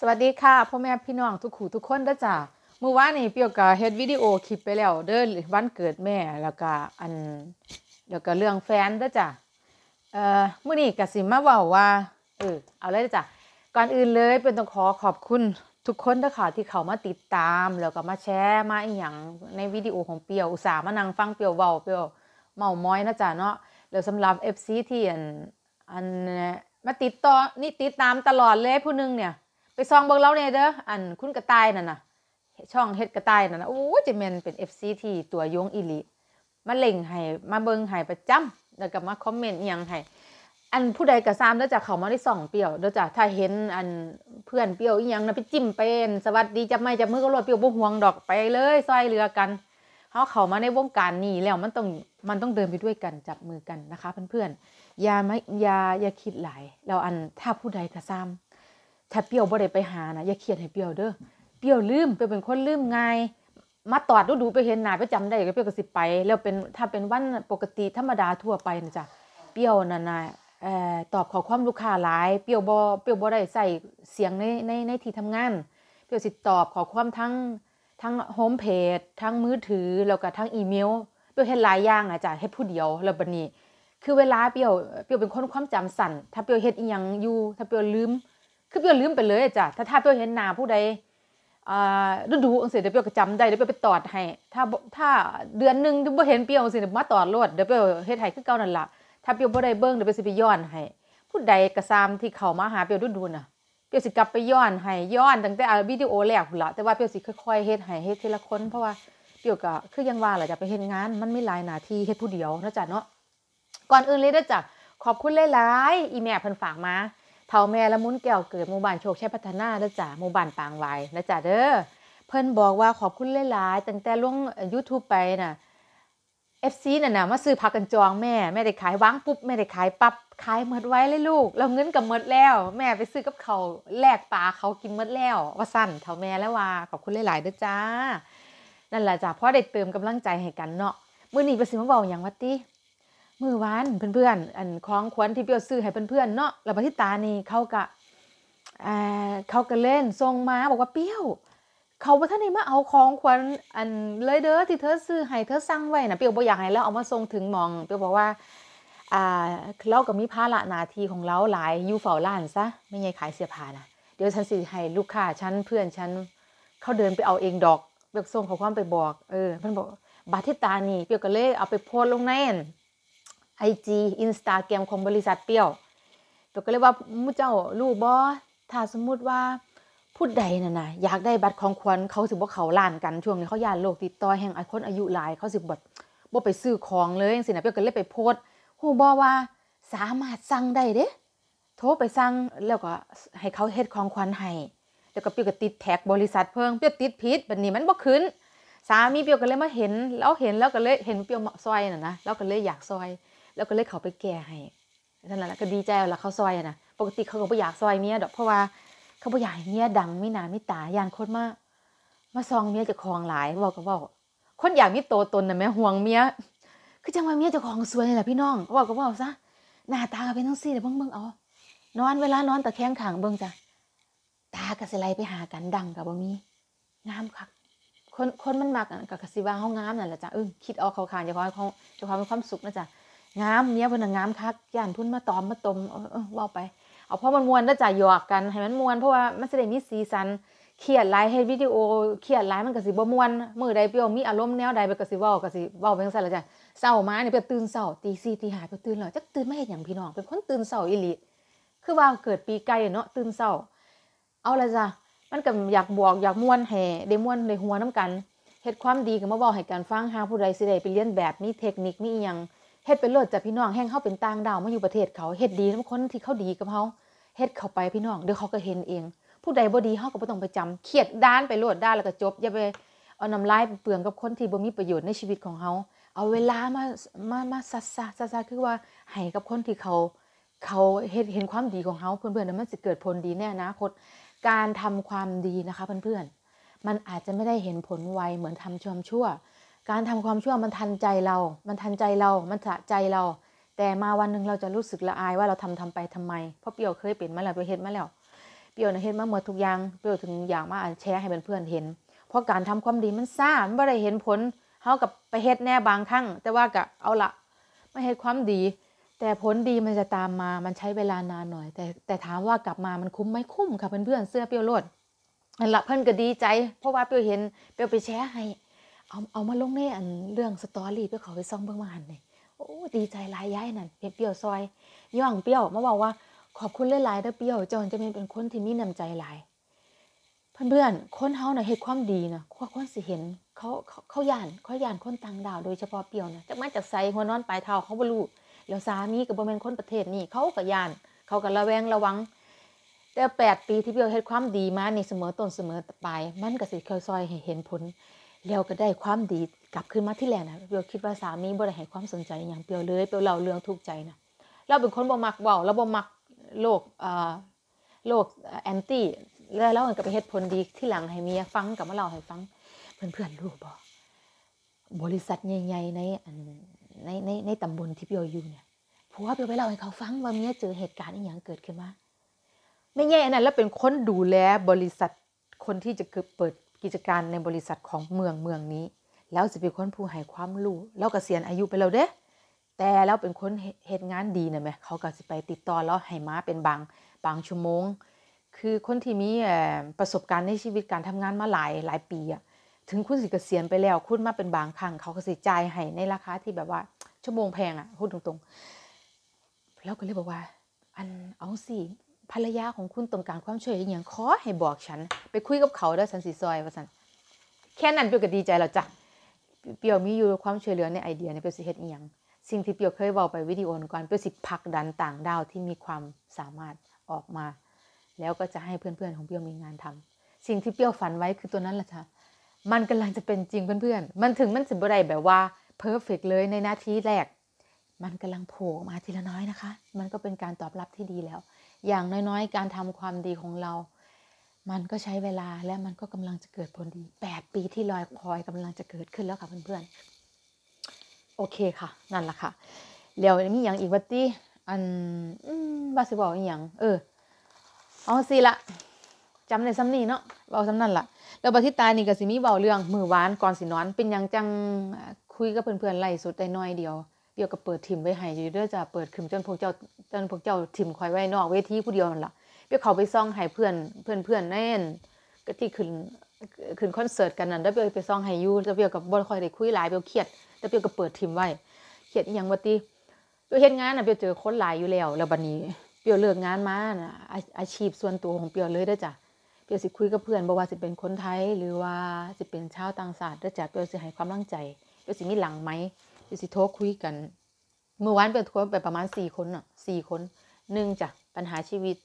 สวัสดีค่ะพ่อแม่พี่น้องทุกขู่ทุกคนด้จ้าเมื่อวานนี้เปียวก็เฮ็ดวิดีโอคลิปไปแล้วเด้อวันเกิดแม่แล้วก็อันแล้วก็เรื่องแฟนด้จ้าเอ่อมื้อนี้กสิมาว้าว่าเออเอาเลยจ้ะก่อนอื่นเลยเป็นต้องขอขอบคุณทุกคนด้ค่ะที่เขามาติดตามแล้วก็มาแชร์มาอีหยังในวิดีโอของเปียวอุตส่าห์มานั่งฟังเปียวเว้าเปียวเมามอยนะจ้ะเนาะแล้วสำหรับ FC ที่อันอันมาติดต่อนี่ติดตามตลอดเลยผู้หนึงเนี่ย ไปซองเบิ่งเราเนี่ยเด้ออันคุณกระต่ายนั่นน่ะ ช่องเฮ็ดกระต่ายนั่นน่ะโอ้จะแม่นเป็น FC ที่ตัวยงอีหลีมาเล่งให้มาเบิ่งให้ประจำแล้วก็มาคอมเมนต์อีหยังให้อันผู้ใดก็ซ้ำเด้อจ้ะเขามาได้ส่องเปรี้ยวเด้อจ้ะถ้าเห็นอันเพื่อนเปรี้ยวอีหยังน่ะไปจิ้มเป็นสวัสดีจับไม้จับมือก็รถเปรี้ยวบ่ห่วงดอกไปเลยซอยเรือกันเฮาเข้ามาในวงการนี้แล้วมันต้องมันต้องเดินไปด้วยกันจับมือกันนะคะเพื่อนๆอย่าไม่อย่าอย่าคิดหลายแล้วอันถ้าผู้ใดก็ซ้ำ ถ้าเปรี้ยวบ่ได้ไปหานะอย่าเครียดให้เปรี้ยวเด้อเปรี้ยวลืมเปรี้ยวเป็นคนลืมง่ายมาตอดดูดูไปเห็นหน้าไปจำได้ก็เปรี้ยวก็สิไป แล้วเป็นถ้าเป็นวันปกติธรรมดาทั่วไปนะจ๊ะเปรี้ยวนั่นน่ะเอ่อตอบขอความลูกค้าหลาย เปรี้ยวบ่เปรี้ยวบ่ได้ใส่เสียงในในในที่ทำงาน เปรี้ยวสิตอบขอความทั้งทั้งโฮมเพจทั้งมือถือแล้วก็ทั้งอีเมล เปรี้ยวเฮ็ดหลายอย่างอะจ้ะเฮ็ดผู้เดียวแล้วบัดนี้ คือเวลาเปรี้ยวเปรี้ยวเป็นคนความจำสั้นถ้าเปรี้ยวเฮ็ดอีหยังอยู่ถ้าเปรี้ยวลืม คือเปียวลืมไปเลยจ้ะถ้าถ้าเปียวเห็นหน้าผู้ใดอ่าดูดูจังซี่เดี๋ยวเปียวก็จำได้เดี๋ยวเปียวไปตอดให้ ถ้าถ้าเดือนหนึ่งบ่เห็นเปียวจังเดี๋ยวมาตอดโลดเดี๋ยวเปียวเฮ็ดให้คือเก่านั่นล่ะถ้าเปียวบ่ได้เบิ่งเดี๋ยวเปียวสิไปย้อนให้ผู้ใดก็ตามที่เข้ามาหาเปียวดูๆน่ะเปียวสิกลับไปย้อนให้ย้อนตั้งแต่อ่าวิดีโอแรกพุ่นล่ะแต่ว่าเปียวสิค่อยๆเฮ็ดให้เฮ็ดทีละคนเพราะว่าเปียวก็คือยังว่าแหละจะไปเฮ็ดงานมันไมีหลายหน้าที่เฮ็ดผู้เดียวนะจ้ะเนาะก่อนอื่นเลยด้อจ้ะขอบคุณหลายๆอีแม่เพิ่นฝากมา เท่าแม่ละมุนแก้วเกิดหมู่บ้านโชคชัยพัฒนาเด้อจ้ะหมู่บ้านปางไว้นะจ้ะเด้อเพิ่นบอกว่าขอบคุณหลายๆตั้งแต่ลง YouTube ไปน่ะ FC น่ะนะมาซื้อผักกันจองแม่แม่ได้ขายวางปุ๊บแม่ได้ขายปั๊บขายหมดไว้เลยลูกแล้วเงินก็หมดแล้ว แม่ไปซื้อกับเขาแลกปลาเขากินหมดแล้ว ว่าสั่นเท่าแม่แล้วว่าขอบคุณหลายๆเด้อจ้า นั่นแหละจ้ะเพราะได้เติมกำลังใจให้กันเนาะมื้อนี้ไปสิมาเว้าหยังว่าติ มือวานเพื่อนๆอันของขวัญที่เปียวซื้อให้เพื่อนๆเนาะแล้วบัดที่ตานี่เขาก็อ่าเขาก็เล่นส่งมาบอกว่าเปี้ยว เขาบ่ทันได้มาเอาของขวัญอันเลยเด้อที่เธอซื้อให้เธอสั่งไว้น่ะเปียวบ่อยากให้เราเอามาส่งถึงหมองเปียวบอกว่าอ่าเราก็มีภาระนาทีของเราหลายอยู่เฝ้าร้านซะไม่ใช่ขายเสื้อผ้านะเดี๋ยวฉันสิให้ลูกค้าฉันเพื่อนฉันเขาเดินไปเอาเองดอกเปียวส่งข้อความไปบอกเออเพิ่อนบอกบัดที่ตานี่เปียวก็เลยเอาไปโพสลงในอัน ไอจีอินสตาแกรมของบริษัทเปี้ยวเปรี้ยวก็เลยว่ามูเจ้ารู้บ่ถ้าสมมุติว่าผู้ใดน่ะนะอยากได้บัตรของขวัญเขาสิบ่เขาร้านกันช่วงนี้เขาย่านโรคติดต่อแห่งไอคนอายุหลายเขาสิแบบบ่ไปซื้อของเลยจังซี่นะเปี้ยวก็เลยไปโพสฮู้บ่ว่าสามารถสั่งได้เด้โทรไปสั่งแล้วก็ให้เขาเฮ็ดของขวัญให้แล้วก็เปี้ยวก็ติดแท็กบริษัทเพิ่งเปี้ยวติดผิดบัดนี้มันบ่ขึ้นสามีเปียวก็เลยมาเห็นแล้วเห็นแล้วก็เลยเห็นเปียวซอยน่ะนะแล้วก็เลยอยากซอย แล้วก็เลยเขาไปแก้ให้นั่นแหละก็ดีใจแล้วเขาซอยนะปกติเขาก็บ่อยากซอยเมียดอกเพราะว่าเขาบ่อยากให้เมียดังไมีหน้ามีตาย่านคนมามาซองเมียจ้าของหลายเว้าก็เว้าคนอยากมีโตตนน่ะแม่ห่วงเมียคือจังว่าเมียจ้าของสวยนี่แหละพี่น้องเว้าก็เว้าซะหน้าตาก็เป็นจังซี่เด้อเบิ่งเบิ่งเอานอนเวลานอนตะแคงข้างเบิ่งจ้ะตาก็สิไลไปหากันดังก็บ่มีงามคักคนคนมันมักอะก็กสิว่าเฮางามนั่นแหละจ้ะเออคิดเอาเขาขางจ้าขอเขาจ้าของมีความสุขนะจ๊ะ งามเมียเพิ่นน่ะงามคักย่านทุนมาตอมมาตมเออว้าไป เอาเพราะมันมวนเด้อจ้ะหยอกกันให้มันมวนเพราะว่ามันสิได้มีสีสันเครียดหลายเฮ็ดวิดีโอเครียดหลายมันก็สิบ่มวนมื้อใดเปรี้ยวมีอารมณ์แนวใดเปก็สิเว้าก็สิเว้าไปจังซั่นล่ะจ้ะเช้ามานี่เปียตื่นเช้าตี4ตี5เปตื่นแล้วจักตื่นมาเฮ็ดหยังพี่น้องเป็นคนตื่นเช้าอีหลีคือว่าเกิดปีไก่เนาะตื่นเช้าเอาละจ้ะมันก็อยากบวกอยากม่วนให้ได้ม่วนได้หัวนํกันเฮ็ดความดีก็มาเว้าให้กันฟังหาผู้ใดสิได้ไปเรียนแบบมีเทคนิคมีอิหยัง เฮ็ดเป็นโลดจ้ะพี่น้องแห่งเฮาเป็นต่างดาวมาอยู่ประเทศเขาเฮ็ดดีนํคนที่เขาดีกับเฮาเฮ็ดเข้าไปพี่น้องเดี๋ยวเขาก็เห็นเอง ผู้ใดบ่ดีเฮาก็บ่ต้องไปจำเครียดด้านไปโลดด้านแล้วก็จบอย่าไปเอาน้ำลายเปลืองกับคนที่บ่มีประโยชน์ในชีวิตของเฮาเอาเวลามามามาซัดซะซัดซะคือว่าให้กับคนที่เขา เขาเห็นเห็นความดีของเขาเพื่อนๆนะมันจะเกิดผลดีแน่นาคตการทำความดีนะคะเพื่อนๆมันอาจจะไม่ได้เห็นผลไวเหมือนทำความชั่ว การทำความชั่วมันทันใจเรา มันทันใจเรา มันสะใจเรา แต่มาวันหนึ่งเราจะรู้สึกละอายว่าเราทำทำไปทำไม เพราะเปียวเคยเป็นมาแล้วไปเฮ็ดมาแล้ว เปียวนะเฮ็ดมาหมดทุกอย่าง เปียวถึงอยากมาแชร์ให้เพื่อนๆเห็น เพราะการทำความดีมันซ่ามันบ่ได้เห็นผลเฮากับไปเฮ็ดแน่บางครั้ง แต่ว่าก็เอาละไมาเฮ็ดความดี แต่ผลดีมันจะตามมา มันใช้เวลานานหน่อย แต่แต่ถามว่ากลับมามันคุ้มไหมคุ้มค่ะเพื่อนๆเสื้อเปียวโลดอันละเพิ่อนก็ดีใจ เพราะว่าเปียวเห็นเปียวไปแชร์ให้ เอาเอามาลงในอันเรื่องสตอรี่เปรียวเขาไปซ่องเบิ่งมาหันนี่โอ้ดีใจหลายย้ายนั่นเปรียวซอย ย่องเปียวมาบอกว่าขอบคุณหลายๆเด้อเปียวจอนจะเป็นคนที่มีน้ำใจหลายเพื่อนๆคนเฮาน่ะเฮ็ดความดีนะคนสิเห็น เขาเขาเขาย่านเขาย่านคนต่างดาวโดยเฉพาะเปียวนะจักมาจากไสหัวนอนปลายเท้าเขาบ่รู้แล้วสามีก็บ่แม่นคนประเทศนี้เขาก็ย่าน เขาก็ระแวงระวัง แต่แปดปีที่เปียวเฮ็ดความดีมานี่เสมอต้นเสมอปลายมันก็สิค่อยๆให้เห็นผล แล้วก็ได้ความดีกลับคืนมาที่แรกนะเปียวคิดว่าสามีบ่ได้ให้ความสนใจอย่างเปียวเลยเปียวเล่าเรื่องทุกข์ใจนะเราเป็นคนบ่มักเว้าเราบ่มักโลกอ่าโลกแอนตี้แล้วเราก็ไปเฮ็ดผลดีที่หลังให้เมียฟังกับมาเล่าให้ฟัง เพื่อนๆรู้บ่บริษัทใหญ่ๆในอันในในในตำบลที่เปียวอยู่เนี่ยผัวเปียวไปเล่าให้เขาฟังว่าเมียเจอเหตุการณ์อีหยังเกิดขึ้นมาไม่ใหญ่อันนั้นแล้วเป็นคนดูแลบริษัทคนที่จะเปิด กิจการในบริษัทของเมืองเมืองนี้ แล้วจะเป็นคนผู้ให้ความรู้แล้วกเกษียณอายุไปแล้วเด้ แต่แล้วเป็นคนเหตุงานดีนะแม่เขาก็สิไปติดต่อแล้วให้มาเป็นบางบางชั่วโมง คือคนที่มีประสบการณ์ในชีวิตการทำงานมาหลายหลายปีอะถึงคุณสิเกษียณไปแล้วคุณมาเป็นบางครั้งเขาก็สิจ่ายให้ในราคาที่แบบว่าชั่วโมงแพงอะพูดตรงๆ แล้วก็เลยบอกว่า อันเอาสิ ภรรยาของคุณต้องการความช่วยเหลืออย่างขอให้บอกฉัน ไปคุยกับเขาเด้อสันสีซอยว่าสันแค่นั้นเปียวก็ดีใจแล้วจ้ะเปียวมีอยู่ความช่วยเหลือในไอเดียในเปียวสิเฮ็ดอีหยังสิ่งที่เปียวเคยบอกไปวิดีโอก่อนเปียวสิผลักดันต่างดาวที่มีความสามารถออกมา แล้วก็จะให้เพื่อนๆของเปียวมีงานทำสิ่งที่เปียวฝันไว้คือตัวนั้นแหละจ้ะมันกำลังจะเป็นจริงเพื่อนๆ มันถึงมันสิบไรแบบว่าเพอร์เฟกเลยในนาทีแรก มันกำลังโผล่มาทีละน้อยนะคะ มันก็เป็นการตอบรับที่ดีแล้ว อย่างน้อยๆ การทำความดีของเรา มันก็ใช้เวลาและมันก็กำลังจะเกิดผลดีแปดปีที่ลอยคอยกำลังจะเกิดขึ้นแล้วค่ะเพื่อนๆ โอเคค่ะ นั่นแหละค่ะเดี๋ยวมีอย่างอีกวัตตี้อันบาสิบอกอีกอย่าง เออ เอาสิละจำในซ้ำนี่เนาะเบาซ้ำนั่นละแล้วบัทิตานี่ก็สิมีเบาเรื่องมือหวานก่อนสินอน เป็นยังจังคุยกับเพื่อนๆไล่สุดได้น้อยเดียว เดียวก็เปิดทิมไว้ให้อยู่เด้อจะเปิดขึ้นจนพวกเจ้าจนพวกเจ้าทิมคอยไว้นอกเวทีผู้เดียวนั่นล่ะเปียวเขาไปซ่องให้เพื่อนเพื่อนเพื่อนแน่นก็ที่ขึ้นขึ้นคอนเสิร์ตกันนั่นแล้วเปียวไปซ่องให้อยู่แล้วเปียวกับบ่ค่อยได้คุยหลายเปียวเครียดแล้วเปียวก็เปิดทิมไว้เครียดอีหยังว่าติเปียวเฮ็ดงานน่ะเปียวเจอคนหลายอยู่แล้ว แล้วบัดนี้เปียวเลิกงานมาน่ะอาชีพส่วนตัวของเปียวเลยเด้อจ้ะเปียวสิคุยกับเพื่อนบ่ว่าสิเป็นคนไทย หรือว่าสิเป็นชาวต่างชาติเด้อจ้ะเปียวสิให้ความรังใจเปียวสิมีหลังไหม เปียวสิโทรคุยกัน เมื่อวานเปียวโทรไปประมาณ4คนน่ะ4คน1จ้ะปัญหาชีวิต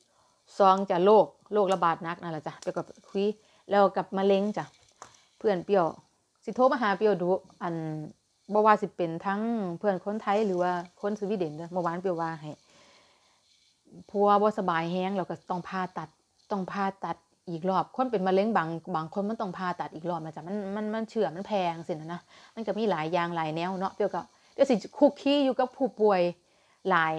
2จ้ะโรคโรคระบาดนักนั่นแหละจ้ะเปียวก็คุยแล้วกับมะเร็งจ้ะเพื่อนเปียวสิโทรมาหาเปียวดูอันบ่ว่าสิเป็นทั้งเพื่อนคนไทยหรือว่าคนสวีเดนเมื่อวานเปียวว่าให้พัวบ่สบายแห้งแล้วก็ต้องผ่าตัดต้องผ่าตัด อีกรอบคนเป็นมะเร็งบางบางคนมันต้องผ่าตัดอีกรอบนะจ๊ะมันมันมันเชื่อมันแพงสินะนะมันก็มีหลายอย่างหลายแนวเนาะเปียวก็เปียวสิคุกคีอยู่กับผู้ป่วยหลาย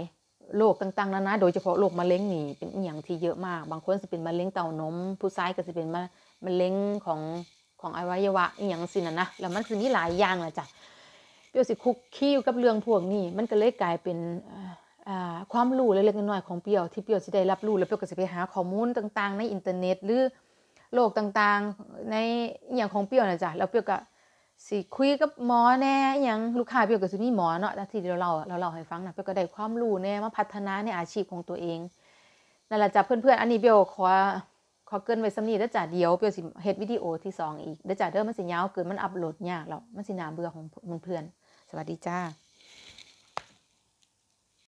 โรคต่างๆนานาโดยเฉพาะโรคมะเร็งนี่เป็นอย่างที่เยอะมาก บางคนสิเป็นมะเร็งเต้านม ผู้ชายก็สิเป็นมะมะเร็งของของอวัยวะอีหยังสินะนะแล้วมันสิมีหลายอย่างนะจ๊ะเปียวสิคลุกคลีอยู่กับเรื่องพวกนี้มันก็เลยกลายเป็น ความรู้เล็กๆน้อยๆของเปียวที่เปียวจะได้รับรู้แล้วเปียวก็จะไปหาข้อมูลต่าง ๆ ในอินเทอร์เน็ต หรือโลกต่างๆ ในอย่างของเปียวนะจ๊ะแล้วเปียวก็สิคุยกับหมอแน่อย่างลูกค้าเปียวก็จะมีหมอเนาะที่เราเราเราเล่าให้ฟังนะเปียวก็ได้ความรู้แน่มาพัฒนาในอาชีพของตัวเองนั่นแหละจ้ะเพื่อนๆอันนี้เปียวขอขอเกินไว้สำนีแล้วจ้ะเดี๋ยวเปียวสิเฮ็ดวิดีโอที่2อีกเดี๋ยวจ้ะเด้อมันสิยาวเกินมันอัปโหลดยากแล้วมันสิน่าเบื่อของเพื่อนๆสวัสดีจ้า